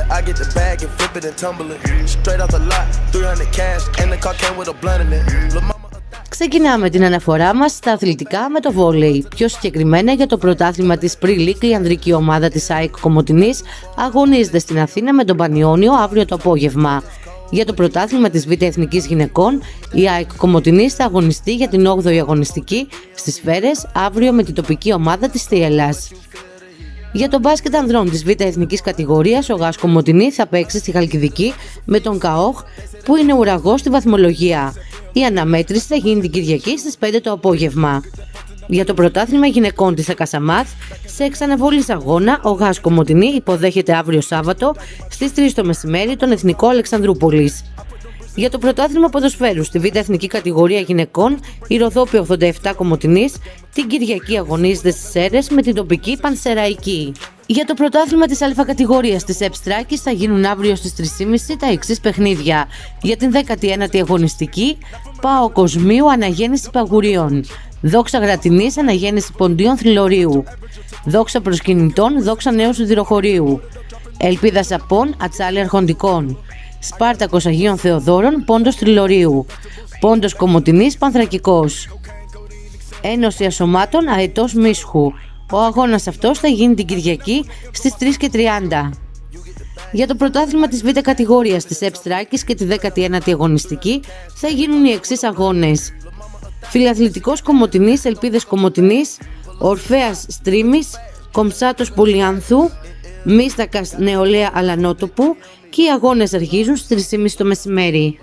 it. I get the bag and flip it and tumble it. Straight off the lot, 300 cash, and the car came with a blunt in it. Lil' mama, Ξεκινάμε την αναφορά μας στα αθλητικά με το βόλεϊ. Πιο συγκεκριμένα για το πρωτάθλημα της Pre-League, η ανδρική ομάδα της ΑΕΚ Κομωτινής αγωνίζεται στην Αθήνα με τον Πανιόνιο αύριο το απόγευμα. Για το πρωτάθλημα της Β' Εθνικής Γυναικών, η ΑΕΚ Κομωτινής θα αγωνιστεί για την 8η αγωνιστική στις Σφαίρες αύριο με την τοπική ομάδα της Θίελας. Για τον μπάσκετ ανδρών της Β' Εθνικής Κατηγορίας, ο Γάς Κομωτινή θα παίξει στη Χαλκιδική με τον ΚΑΟΧ που είναι ουραγός στη βαθμολογία. Η αναμέτρηση θα γίνει την Κυριακή στις 5 το απόγευμα. Για το πρωτάθλημα γυναικών της Ακασαμάθ, σε εξαναβολής αγώνα, ο Γάς Κομωτινή υποδέχεται αύριο Σάββατο στις 3 το μεσημέρι τον Εθνικό Αλεξανδρούπολης. Για το πρωτάθλημα ποδοσφαίρου στη Β' Εθνική Κατηγορία Γυναικών, η Ροδόπη 87 Κομωτινής την Κυριακή αγωνίζεται στις Σέρες με την τοπική Πανσεραϊκή. Για το πρωτάθλημα της Α κατηγορίας της Επστράκης θα γίνουν αύριο στις 3.30 τα εξής παιχνίδια. Για την 19η αγωνιστική, Πάο Κοσμίου Αναγέννηση Παγουριών. Δόξα Γρατινής Αναγέννηση Ποντίων Θηλωρίου. Δόξα Προσκυνητών Δόξα Νέου Σιδηροχωρίου. Ελπίδα Σαπών Ατσάλη Αρχοντικών. Σπάρτακος Αγίων Θεοδόρων Πόντος Τριλωρίου. Πόντος Κομωτινής Πανθρακικός. Ένωση Ασωμάτων Αετός Μίσχου. Ο αγώνας αυτός θα γίνει την Κυριακή στις 3.30. Για το πρωτάθλημα της Β' κατηγορίας της Επστράκης και τη 19η αγωνιστική θα γίνουν οι εξής αγώνες. Φιλαθλητικός Κομωτινής Ελπίδες Κομωτινής, Ορφέας Στρίμης, Κομψάτος Πολυάνθου, Μίστακας Νεολαία Αλανότοπου και οι αγώνες αρχίζουν στις 3.30 το μεσημέρι.